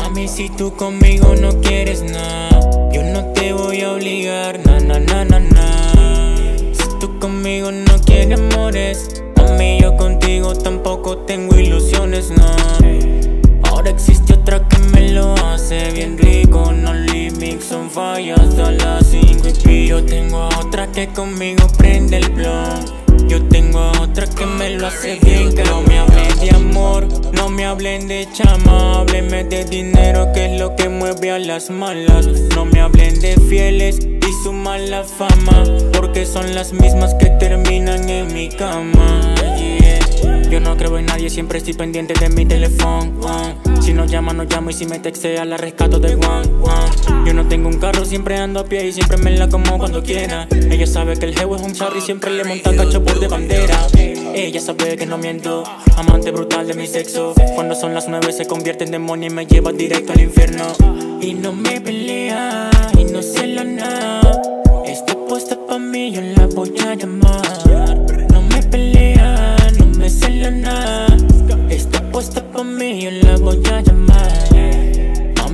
Mami, si tú conmigo no quieres nada, yo no te voy a obligar, na na na na na. Si tú conmigo no quieres amores, mami, yo contigo tampoco tengo ilusiones, no. Ahora existe otra que me lo hace bien rico, no limits, son fallas a las 5 y yo tengo a otra que conmigo prende el blog. Yo tengo a otra que me lo hace bien No me hablen de amor, no me hablen de chama Háblenme de dinero que es lo que mueve a las malas. No me hablen de fieles y su mala fama Porque son las mismas que terminan en mi cama. Yo no creo en nadie, siempre estoy pendiente de mi teléfono Si no llama, no llamo y si me textea la rescato de one, Yo no tengo un carro, siempre ando a pie y siempre me la como cuando quiera. Ella sabe que el jevo es un charro y siempre le monta cacho por de bandera. Ella sabe que no miento, amante brutal de mi sexo. Cuando son las nueve se convierte en demonio y me lleva directo al infierno. Y no me pelea, y no se lo nada. Está puesta pa' mí, yo la voy a llamar. No me pelea, no me cela nada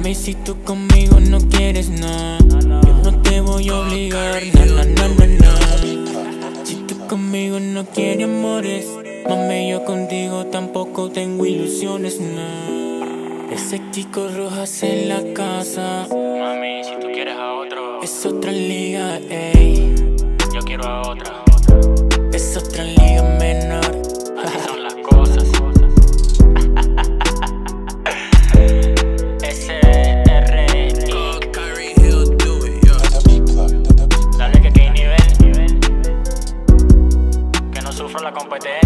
Mami, si tú conmigo no quieres nada Yo no te voy a obligar, na na na na conmigo no quiere amores Mami, yo contigo tampoco tengo ilusiones, no. Ese chico rojas en la casa. Mami, si tú quieres a otro. Es otra liga, ey. Yo quiero a otra. Es otra liga kompetent.